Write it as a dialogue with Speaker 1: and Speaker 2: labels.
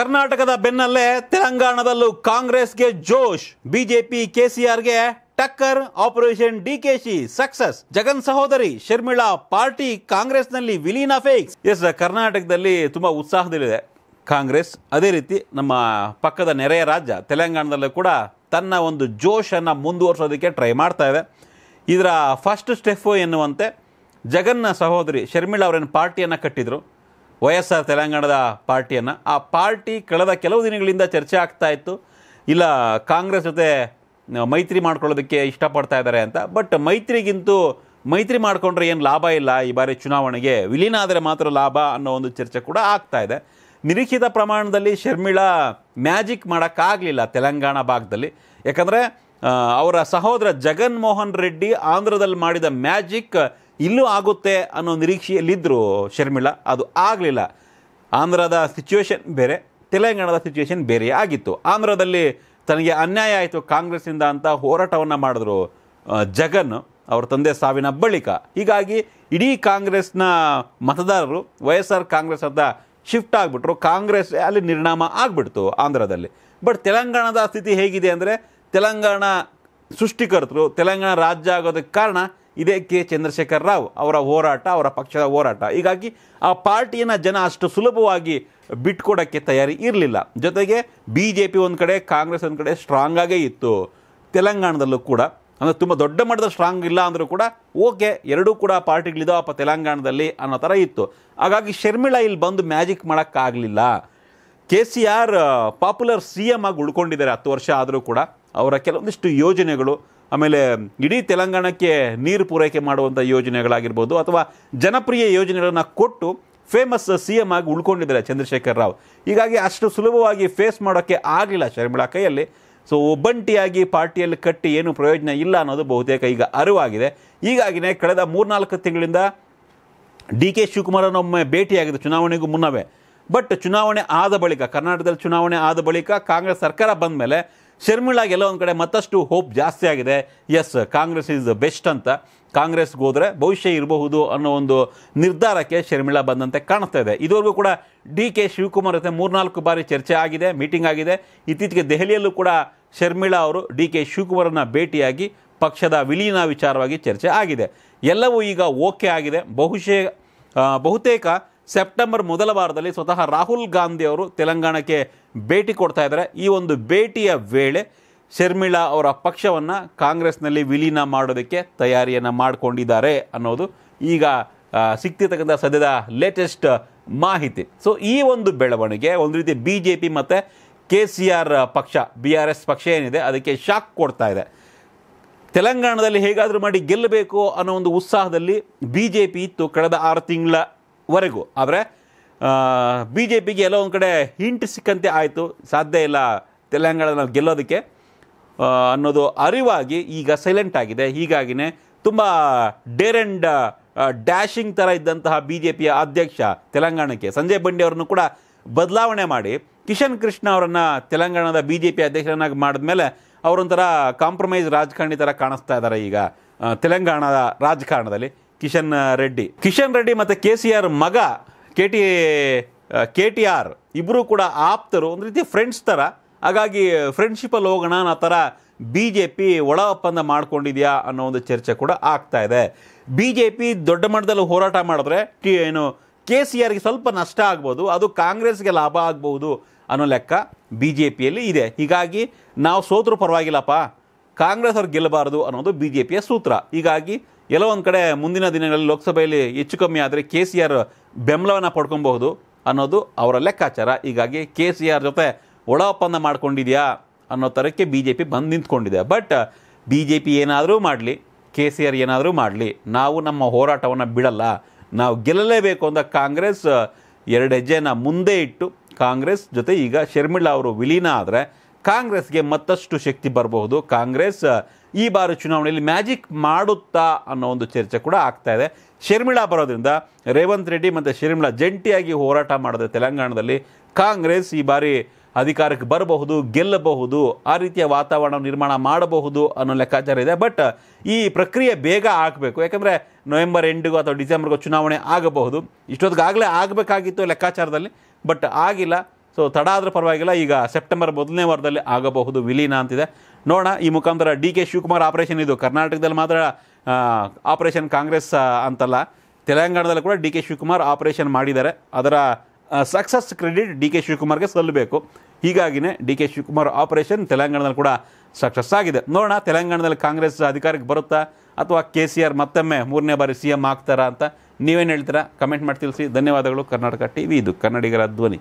Speaker 1: ಕರ್ನಾಟಕದ ಬೆನ್ನಲ್ಲೇ ತೆಲಂಗಾಣದಲ್ಲೂ ಕಾಂಗ್ರೆಸ್ಗೆ ಜೋಶ್, ಬಿಜೆಪಿ, ಕೆಸಿಆರ್ಗೆ ಟಕ್ಕರ್, ಆಪರೇಷನ್ ಡಿಕೆಶಿ, ಸಕ್ಸಸ್. ಜಗನ್ ಸಹೋದರಿ ಶರ್ಮಿಳಾ ಪಾರ್ಟಿ ಕಾಂಗ್ರೆಸ್ನಲ್ಲಿ ವಿಲೀನ ಫೇಕ್ಸ್. ಎಸ್, ಕರ್ನಾಟಕದಲ್ಲಿ ತುಂಬಾ ಉತ್ಸಾಹದಲ್ಲಿದೆ. ಕಾಂಗ್ರೆಸ್, ಅದೇ ರೀತಿ ನಮ್ಮ ಪಕ್ಕದ ನೆರೆಯ ರಾಜ್ಯ, ತೆಲಂಗಾಣದಲ್ಲೂ ಕೂಡ ತನ್ನ ಒಂದು ಜೋಶನ್ನು ಮುಂದುವರಿಸೋದಕ್ಕೆ ಟ್ರೈ ಮಾಡ್ತಾ ಇದೆ. ಇದರ ಫಸ್ಟ್ ಸ್ಟೆಫು ಎನ್ನುವಂತೆ ಜಗನ್ನ ಸಹೋದರಿ ಶರ್ಮಿಳಾ ಅವರೇನು ಪಾರ್ಟಿಯನ್ನು ಕಟ್ಟಿದ್ರು. ವೈ ಎಸ್ ಆರ್ ತೆಲಂಗಾಣದ ಪಾರ್ಟಿಯನ್ನು. ಆ ಪಾರ್ಟಿ ಕಳೆದ ಕೆಲವು ದಿನಗಳಿಂದ ಚರ್ಚೆ ಆಗ್ತಾ ಇತ್ತು. ಇಲ್ಲ, ಕಾಂಗ್ರೆಸ್ ಜೊತೆ ಮೈತ್ರಿ ಮಾಡ್ಕೊಳ್ಳೋದಕ್ಕೆ ಇಷ್ಟಪಡ್ತಾ ಇದ್ದಾರೆ ಅಂತ. ಬಟ್ ಮೈತ್ರಿಗಿಂತೂ, ಮೈತ್ರಿ ಮಾಡಿಕೊಂಡ್ರೆ ಏನು ಲಾಭ ಇಲ್ಲ? ಈ ಬಾರಿ ಚುನಾವಣೆಗೆ ವಿಲೀನ ಆದರೆ ಮಾತ್ರ ಲಾಭ ಅನ್ನೋ ಒಂದು ಚರ್ಚೆ ಕೂಡ ಆಗ್ತಾ ಇದೆ. ನಿರೀಕ್ಷಿತ ಪ್ರಮಾಣದಲ್ಲಿ ಶರ್ಮಿಳಾ ಮ್ಯಾಜಿಕ್ ಮಾಡೋಕ್ಕಾಗಲಿಲ್ಲ ತೆಲಂಗಾಣ ಭಾಗದಲ್ಲಿ. ಯಾಕಂದರೆ ಅವರ ಸಹೋದರ ಜಗನ್ಮೋಹನ್ ರೆಡ್ಡಿ ಆಂಧ್ರದಲ್ಲಿ ಮಾಡಿದ ಮ್ಯಾಜಿಕ್ ಇಲ್ಲೂ ಆಗುತ್ತೆ ಅನ್ನೋ ನಿರೀಕ್ಷೆಯಲ್ಲಿದ್ದರು ಶರ್ಮಿಳಾ, ಅದು ಆಗಲಿಲ್ಲ. ಆಂಧ್ರದ ಸಿಚುವೇಶನ್ ಬೇರೆ, ತೆಲಂಗಾಣದ ಸಿಚುವೇಶನ್ ಬೇರೆ ಆಗಿತ್ತು. ಆಂಧ್ರದಲ್ಲಿ ತನಗೆ ಅನ್ಯಾಯ ಆಯಿತು ಕಾಂಗ್ರೆಸ್ನಿಂದ ಅಂತ ಹೋರಾಟವನ್ನು ಮಾಡಿದ್ರು ಜಗನ್, ಅವರ ತಂದೆ ಸಾವಿನ ಬಳಿಕ. ಹೀಗಾಗಿ ಇಡೀ ಕಾಂಗ್ರೆಸ್ನ ಮತದಾರರು ವೈ ಕಾಂಗ್ರೆಸ್ ಅಂತ ಶಿಫ್ಟ್ ಆಗಿಬಿಟ್ರು. ಕಾಂಗ್ರೆಸ್ ಅಲ್ಲಿ ನಿರ್ಣಾಮ ಆಗಿಬಿಡ್ತು ಆಂಧ್ರದಲ್ಲಿ. ಬಟ್ ತೆಲಂಗಾಣದ ಸ್ಥಿತಿ ಹೇಗಿದೆ ಅಂದರೆ, ತೆಲಂಗಾಣ ಸೃಷ್ಟಿಕರ್ತರು, ತೆಲಂಗಾಣ ರಾಜ್ಯ ಆಗೋದಕ್ಕೆ ಕಾರಣ ಇದೇ ಕೆ ಚಂದ್ರಶೇಖರ್ ರಾವ್ ಅವರ ಹೋರಾಟ, ಅವರ ಪಕ್ಷದ ಹೋರಾಟ. ಹೀಗಾಗಿ ಆ ಪಾರ್ಟಿಯನ್ನು ಜನ ಅಷ್ಟು ಸುಲಭವಾಗಿ ಬಿಟ್ಕೊಡೋಕ್ಕೆ ತಯಾರಿ ಇರಲಿಲ್ಲ. ಜೊತೆಗೆ ಬಿ ಜೆ ಪಿ ಒಂದು ಕಡೆ, ಕಾಂಗ್ರೆಸ್ ಒಂದು ಕಡೆ ಸ್ಟ್ರಾಂಗ್ ಆಗೇ ಇತ್ತು. ತೆಲಂಗಾಣದಲ್ಲೂ ಕೂಡ. ಅಂದರೆ ತುಂಬ ದೊಡ್ಡ ಮಟ್ಟದ ಸ್ಟ್ರಾಂಗ್ ಇಲ್ಲ ಅಂದರೂ ಕೂಡ ಓಕೆ, ಎರಡೂ ಕೂಡ ಪಾರ್ಟಿಗಳಿದಾವಪ್ಪ ತೆಲಂಗಾಣದಲ್ಲಿ ಅನ್ನೋ ಥರ ಇತ್ತು. ಹಾಗಾಗಿ ಶರ್ಮಿಳಾ ಇಲ್ಲಿ ಬಂದು ಮ್ಯಾಜಿಕ್ ಮಾಡೋಕ್ಕಾಗಲಿಲ್ಲ. K C R popular C M ಆಗಿ ಉಳ್ಕೊಂಡಿದ್ದಾರೆ ಹತ್ತು ವರ್ಷ ಆದರೂ ಕೂಡ. ಅವರ ಕೆಲವೊಂದಿಷ್ಟು ಯೋಜನೆಗಳು ಆಮೇಲೆ ಇಡೀ ತೆಲಂಗಾಣಕ್ಕೆ ನೀರು ಪೂರೈಕೆ ಮಾಡುವಂಥ ಯೋಜನೆಗಳಾಗಿರ್ಬೋದು ಅಥವಾ ಜನಪ್ರಿಯ ಯೋಜನೆಗಳನ್ನು ಕೊಟ್ಟು ಫೇಮಸ್ ಸಿ ಎಂ ಆಗಿ ಉಳ್ಕೊಂಡಿದ್ದಾರೆ ಚಂದ್ರಶೇಖರ್ ರಾವ್. ಹೀಗಾಗಿ ಅಷ್ಟು ಸುಲಭವಾಗಿ ಫೇಸ್ ಮಾಡೋಕ್ಕೆ ಆಗಲಿಲ್ಲ ಶರ್ಮಿಳಾ ಕೈಯಲ್ಲಿ. ಸೊ ಒಬ್ಬಂಟಿಯಾಗಿ ಪಾರ್ಟಿಯಲ್ಲಿ ಕಟ್ಟಿ ಏನು ಪ್ರಯೋಜನ ಇಲ್ಲ ಅನ್ನೋದು ಬಹುತೇಕ ಈಗ ಅರಿವಾಗಿದೆ. ಹೀಗಾಗಿನೇ ಕಳೆದ ಮೂರ್ನಾಲ್ಕು ತಿಂಗಳಿಂದ ಡಿ ಕೆ ಶಿವಕುಮಾರನೊಮ್ಮೆ ಭೇಟಿಯಾಗಿದೆ ಚುನಾವಣೆಗೂ ಮುನ್ನವೇ. ಬಟ್ ಚುನಾವಣೆ ಆದ ಬಳಿಕ, ಕರ್ನಾಟಕದಲ್ಲಿ ಚುನಾವಣೆ ಆದ ಬಳಿಕ ಕಾಂಗ್ರೆಸ್ ಸರ್ಕಾರ ಬಂದ ಮೇಲೆ ಶರ್ಮಿಳಾಗೆ ಎಲ್ಲೋ ಒಂದು ಕಡೆ ಮತ್ತಷ್ಟು ಹೋಪ್ ಜಾಸ್ತಿ ಆಗಿದೆ. ಎಸ್ ಕಾಂಗ್ರೆಸ್ ಈಸ್ ಬೆಸ್ಟ್ ಅಂತ. ಕಾಂಗ್ರೆಸ್ಗೆ ಹೋದರೆ ಭವಿಷ್ಯ ಇರಬಹುದು ಅನ್ನೋ ಒಂದು ನಿರ್ಧಾರಕ್ಕೆ ಶರ್ಮಿಳಾ ಬಂದಂತೆ ಕಾಣಿಸ್ತಾ ಇದೆ. ಇದುವರೆಗೂ ಕೂಡ ಡಿ ಕೆ ಶಿವಕುಮಾರ್ ಜೊತೆ ಮೂರ್ನಾಲ್ಕು ಬಾರಿ ಚರ್ಚೆ ಆಗಿದೆ ಮೀಟಿಂಗ್ ಆಗಿದೆ. ಇತ್ತೀಚೆಗೆ ದೆಹಲಿಯಲ್ಲೂ ಕೂಡ ಶರ್ಮಿಳಾ ಅವರು ಡಿ ಕೆ ಶಿವಕುಮಾರನ್ನ ಭೇಟಿಯಾಗಿ ಪಕ್ಷದ ವಿಲೀನ ವಿಚಾರವಾಗಿ ಚರ್ಚೆ ಆಗಿದೆ. ಎಲ್ಲವೂ ಈಗ ಓಕೆ ಆಗಿದೆ. ಬಹುಶೇ ಬಹುತೇಕ ಸೆಪ್ಟೆಂಬರ್ ಮೊದಲ ವಾರದಲ್ಲಿ ಸ್ವತಃ ರಾಹುಲ್ ಗಾಂಧಿ ಅವರು ತೆಲಂಗಾಣಕ್ಕೆ ಭೇಟಿ ಕೊಡ್ತಾ ಇದ್ದಾರೆ. ಈ ಒಂದು ಭೇಟಿಯ ವೇಳೆ ಶರ್ಮಿಳಾ ಅವರ ಪಕ್ಷವನ್ನು ಕಾಂಗ್ರೆಸ್ನಲ್ಲಿ ವಿಲೀನ ಮಾಡೋದಕ್ಕೆ ತಯಾರಿಯನ್ನು ಮಾಡಿಕೊಂಡಿದ್ದಾರೆ ಅನ್ನೋದು ಈಗ ಸಿಕ್ತಿರ್ತಕ್ಕಂಥ ಸದ್ಯದ ಲೇಟೆಸ್ಟ್ ಮಾಹಿತಿ. ಸೊ ಈ ಒಂದು ಬೆಳವಣಿಗೆ ಒಂದು ರೀತಿ ಬಿ ಜೆ ಪಿ ಮತ್ತು ಕೆ ಸಿ ಆರ್ ಪಕ್ಷ ಬಿ ಆರ್ ಎಸ್ ಪಕ್ಷ ಏನಿದೆ ಅದಕ್ಕೆ ಶಾಕ್ ಕೊಡ್ತಾ ಇದೆ. ತೆಲಂಗಾಣದಲ್ಲಿ ಹೇಗಾದರೂ ಮಾಡಿ ಗೆಲ್ಲಬೇಕು ಅನ್ನೋ ಒಂದು ಉತ್ಸಾಹದಲ್ಲಿ ಬಿ ಜೆ ಪಿ ಇತ್ತು. ಕಳೆದ ಆರು ತಿಂಗಳವರೆಗೂ ಆದರೆ ಬಿ ಜೆ ಪಿಗೆ ಎಲ್ಲೋ ಒಂದು ಕಡೆ ಹಿಂಟ್ ಸಿಕ್ಕಂತೆ ಆಯಿತು. ಸಾಧ್ಯ ಇಲ್ಲ ತೆಲಂಗಾಣದಲ್ಲಿ ಗೆಲ್ಲೋದಕ್ಕೆ. ಅನ್ನೋದು ಅರಿವಾಗಿ ಈಗ ಸೈಲೆಂಟ್ ಆಗಿದೆ. ಹೀಗಾಗಿನೇ ತುಂಬ ಡೇರ್ ಡ್ಯಾಶಿಂಗ್ ಥರ ಇದ್ದಂತಹ ಬಿ ಜೆ ಪಿಯ ಅಧ್ಯಕ್ಷ ತೆಲಂಗಾಣಕ್ಕೆ, ಸಂಜಯ್ ಬಂಡಿ ಅವರನ್ನು ಕೂಡ ಬದಲಾವಣೆ ಮಾಡಿ, ಕಿಶನ್ ಕೃಷ್ಣ ಅವರನ್ನು ತೆಲಂಗಾಣದ ಬಿ ಜೆ ಪಿ ಅಧ್ಯಕ್ಷರನ್ನಾಗಿ ಮಾಡಿದ್ಮೇಲೆ ಅವರೊಂಥರ ಕಾಂಪ್ರಮೈಸ್ ರಾಜಕಾರಣಿ ಥರ ಕಾಣಿಸ್ತಾ ಇದ್ದಾರೆ ಈಗ ತೆಲಂಗಾಣದ ರಾಜಕಾರಣದಲ್ಲಿ. ಕಿಶನ್ ರೆಡ್ಡಿ. ಕಿಶನ್ ರೆಡ್ಡಿ ಮತ್ತು ಕೆ ಸಿ ಆರ್ ಮಗ, K T K T R ಇಬ್ಬರೂ ಕೂಡ ಆಪ್ತರು, ಒಂದು ರೀತಿ ಫ್ರೆಂಡ್ಸ್ ಥರ ಹಾಗಾಗಿ ಫ್ರೆಂಡ್ಶಿಪ್ಪಲ್ಲಿ ಹೋಗೋಣ ಆ ಥರ ಬಿ ಜೆ ಪಿ ಒಳ ಒಪ್ಪಂದ ಮಾಡ್ಕೊಂಡಿದೆಯಾ ಅನ್ನೋ ಒಂದು ಚರ್ಚೆ ಕೂಡ ಆಗ್ತಾ ಇದೆ. ಬಿ ಜೆ ಪಿ ದೊಡ್ಡ ಮಟ್ಟದಲ್ಲಿ ಹೋರಾಟ ಮಾಡಿದ್ರೆ ಏನು, ಕೆ ಸಿ ಆರ್ಗೆ ಸ್ವಲ್ಪ ನಷ್ಟ ಆಗ್ಬೋದು, ಅದು ಕಾಂಗ್ರೆಸ್ಗೆ ಲಾಭ ಆಗ್ಬೋದು ಅನ್ನೋ ಲೆಕ್ಕ ಬಿ ಜೆ ಪಿಯಲ್ಲಿ ಇದೆ. ಹೀಗಾಗಿ, ನಾವು ಸೋತರು ಪರವಾಗಿಲ್ಲಪ್ಪ, ಕಾಂಗ್ರೆಸ್ ಅವ್ರು ಗೆಲ್ಲಬಾರದು ಅನ್ನೋದು ಬಿ ಜೆ ಪಿಯ ಸೂತ್ರ. ಹೀಗಾಗಿ ಎಲ್ಲೋ ಒಂದು ಕಡೆ ಮುಂದಿನ ದಿನಗಳಲ್ಲಿ ಲೋಕಸಭೆಯಲ್ಲಿ ಹೆಚ್ಚು ಕಮ್ಮಿ ಆದರೆ ಕೆ ಸಿ ಆರ್ ಬೆಂಬಲವನ್ನು ಪಡ್ಕೊಬಹುದು ಅನ್ನೋದು ಅವರ ಲೆಕ್ಕಾಚಾರ. ಹೀಗಾಗಿ ಕೆ ಸಿ ಆರ್ ಜೊತೆ ಒಳ ಒಪ್ಪಂದ ಮಾಡ್ಕೊಂಡಿದೆಯಾ ಅನ್ನೋ ಥರಕ್ಕೆ ಬಿ ಜೆ ಪಿ ಬಂದು ನಿಂತ್ಕೊಂಡಿದೆ. ಬಟ್ ಬಿ ಜೆ ಪಿ ಏನಾದರೂ ಮಾಡಲಿ, ಕೆ ಸಿ ಆರ್ ಏನಾದರೂ ಮಾಡಲಿ, ನಾವು ನಮ್ಮ ಹೋರಾಟವನ್ನು ಬಿಡಲ್ಲ, ನಾವು ಗೆಲ್ಲಲೇಬೇಕು ಅಂತ ಕಾಂಗ್ರೆಸ್, ಎರಡು ಹೆಜ್ಜೆನ ಮುಂದೆ ಇಟ್ಟು ಕಾಂಗ್ರೆಸ್ ಜೊತೆ ಈಗ ಶರ್ಮಿಳಾ ಅವರು ವಿಲೀನ ಆದರೆ ಕಾಂಗ್ರೆಸ್ಗೆ ಮತ್ತಷ್ಟು ಶಕ್ತಿ ಬರಬಹುದು. ಕಾಂಗ್ರೆಸ್ ಈ ಬಾರಿ ಚುನಾವಣೆಯಲ್ಲಿ ಮ್ಯಾಜಿಕ್ ಮಾಡುತ್ತಾ ಅನ್ನೋ ಒಂದು ಚರ್ಚೆ ಕೂಡ ಆಗ್ತಾ ಇದೆ. ಶರ್ಮಿಳಾ ಬರೋದ್ರಿಂದ ರೇವಂತ್ ರೆಡ್ಡಿ ಮತ್ತು ಶರ್ಮಿಳಾ ಜಂಟಿಯಾಗಿ ಹೋರಾಟ ಮಾಡಿದ್ರೆ ತೆಲಂಗಾಣದಲ್ಲಿ ಕಾಂಗ್ರೆಸ್ ಈ ಬಾರಿ ಅಧಿಕಾರಕ್ಕೆ ಬರಬಹುದು, ಗೆಲ್ಲಬಹುದು, ಆ ರೀತಿಯ ವಾತಾವರಣ ನಿರ್ಮಾಣ ಮಾಡಬಹುದು ಅನ್ನೋ ಲೆಕ್ಕಾಚಾರ ಇದೆ. ಬಟ್ ಈ ಪ್ರಕ್ರಿಯೆ ಬೇಗ ಆಗಬೇಕು. ಯಾಕಂದರೆ ನವೆಂಬರ್ ಎಂಡಿಗೂ ಅಥವಾ ಡಿಸೆಂಬರ್ಗೂ ಚುನಾವಣೆ ಆಗಬಹುದು. ಇಷ್ಟೊತ್ತಿಗಾಗಲೇ ಆಗಬೇಕಾಗಿತ್ತು ಲೆಕ್ಕಾಚಾರದಲ್ಲಿ, ಬಟ್ ಆಗಿಲ್ಲ. ಸೊ ತಡ ಆದರೂ ಪರವಾಗಿಲ್ಲ, ಈಗ ಸೆಪ್ಟೆಂಬರ್ ಮೊದಲನೇ ವಾರದಲ್ಲಿ ಆಗಬಹುದು. ವಿಲೀನ ಅಂತಿದೆ. ನೋಡೋಣ, ಈ ಮುಖಾಂತರ ಡಿ ಕೆ ಶಿವಕುಮಾರ್ ಆಪರೇಷನ್ ಇದು. ಕರ್ನಾಟಕದಲ್ಲಿ ಮಾತ್ರ ಆಪರೇಷನ್ ಕಾಂಗ್ರೆಸ್ ಅಂತಲ್ಲ. ತೆಲಂಗಾಣದಲ್ಲಿ ಕೂಡ ಡಿ ಕೆ ಶಿವಕುಮಾರ್ ಆಪರೇಷನ್ ಮಾಡಿದ್ದಾರೆ. ಅದರ ಸಕ್ಸಸ್ ಕ್ರೆಡಿಟ್ ಡಿ ಕೆ ಶಿವಕುಮಾರ್ಗೆ ಸಲ್ಲಬೇಕು. ಹೀಗಾಗಿನೇ ಡಿ ಕೆ ಶಿವಕುಮಾರ್ ಆಪರೇಷನ್ ತೆಲಂಗಾಣದಲ್ಲಿ ಕೂಡ ಸಕ್ಸಸ್ ಆಗಿದೆ. ನೋಡೋಣ, ತೆಲಂಗಾಣದಲ್ಲಿ ಕಾಂಗ್ರೆಸ್ ಅಧಿಕಾರಕ್ಕೆ ಬರುತ್ತಾ ಅಥವಾ ಕೆ ಸಿ ಆರ್ ಮತ್ತೊಮ್ಮೆ ಮೂರನೇ ಬಾರಿ ಸಿ ಎಂ ಆಗ್ತಾರಾ ಅಂತ ನೀವೇನು ಹೇಳ್ತೀರಾ? ಕಮೆಂಟ್ ಮಾಡಿ ತಿಳಿಸಿ. ಧನ್ಯವಾದಗಳು. ಕರ್ನಾಟಕ ಟಿ ವಿ ಇದು. ಕನ್ನಡಿಗರ ಧ್ವನಿ.